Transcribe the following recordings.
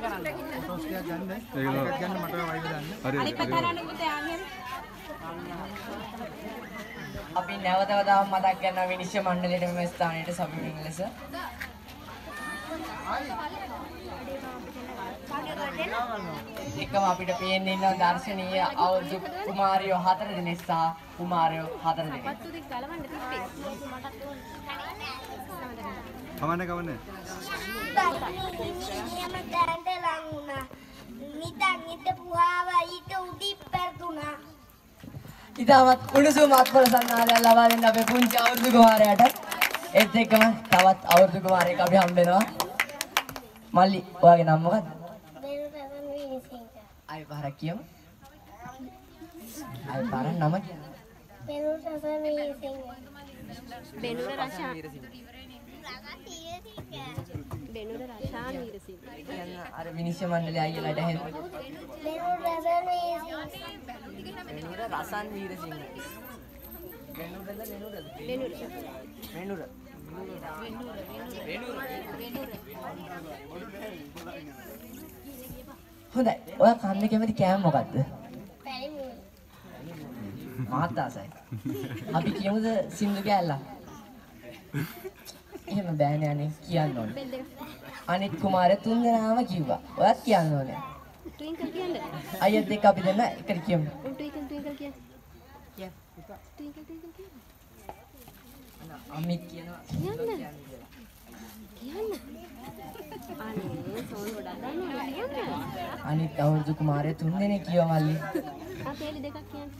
Photos ටිකක් ගන්න. ඒක ගන්න මට වයිව දාන්න. හරි අනිත් පැත්ත හරන්න පුතේ ආගෙන. අපි නැවත වතාවක් මතක් කරනවා විනිශ්චය මණ්ඩලයට මෙම ස්ථානයට සමීපින් ලෙස එකම අපිට පේන්නේ ඉන්න දර්ශනීය අවුරුදු කුමාරයෝ හතර දෙනෙක් සහ කුමාරයෝ හතර දෙනෙක්. කවන්නේ කවන්නේ ඉතාමත් උණුසුම් අත්පොල සන්නාදයක් ලබා දෙන්න අපේ පුංචි අවුරුදු කුමාරයාට. ඒත් එක්කම තවත් අවුරුදු කුමාරයෙක් අපි හම්බ වෙනවා. මල්ලි ඔයාගේ නම මොකක්ද? රසන්. ආයෙ පාරක් කියමු. ආයෙ පාරක් නම කියන්න. බෙරු රසන් වීසිංහ. බෙනුර රෂා. බෙනුර රෂාන් වීරසිංහ. අර විනිශ්චය මණ්ඩලයේ අයියලාට හෙන්න. බෙරු රසන් වීසිංහ. වෙනුර රසන් වීරසිංහ. වෙනුරද වෙනුරද? බෙනුර. වෙනුර. හොඳයි. ඔයා කන්න කැමති කෑම මොකද්ද? මාත් ආසයි. අපි කියමුද සින්දු කෑල්ලක්? එහෙම බෑනේ අනේ කියන්න ඕනේ. අනිත් කුමාරය තුන් දෙනාම කිව්වා. ඔයත් කියන්න ඕනේ. ට්වින්කල් කියන්න. අයියත් එක්ක අපි දෙන්න එකට කියමු. උන් ට්වින්කල් ට්වින්කල් කියන්න. කියන්න. ට්වින්කල් ට්වින්කල් කියන්න. අමිත් කියනවා. කියන්න. කියන්න. අනේ සෝන් ගොඩක් දන්නවා කියන්න. අනිත් අවුරුදු කුමාරය තුන් දෙනෙක් කිව්වා මල්ලි. අපේ දෙකක් කියන්න.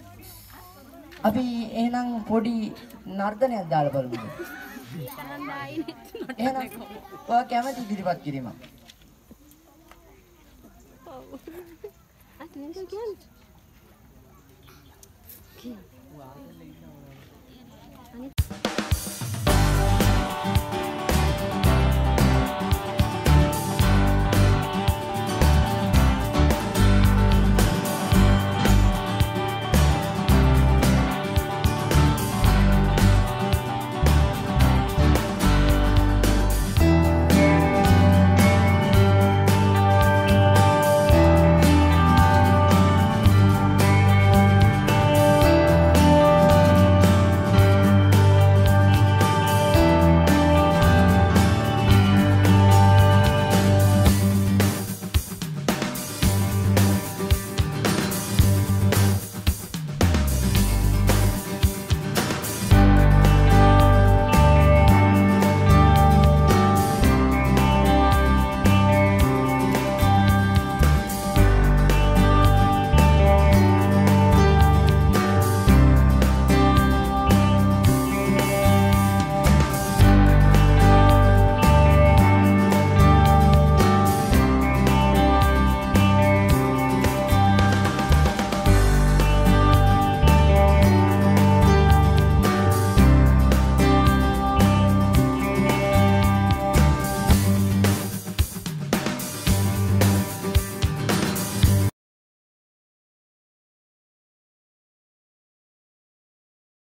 අපි එහෙනම් පොඩි නර්තනයක් දාලා බලමු. සනන්දායිනේ. එහෙනම් ඔයා කැමති ඉදිරිපත් කිරීමක්. ඔව්. ආ ට්වින්කල් කියන්න. කියන්න.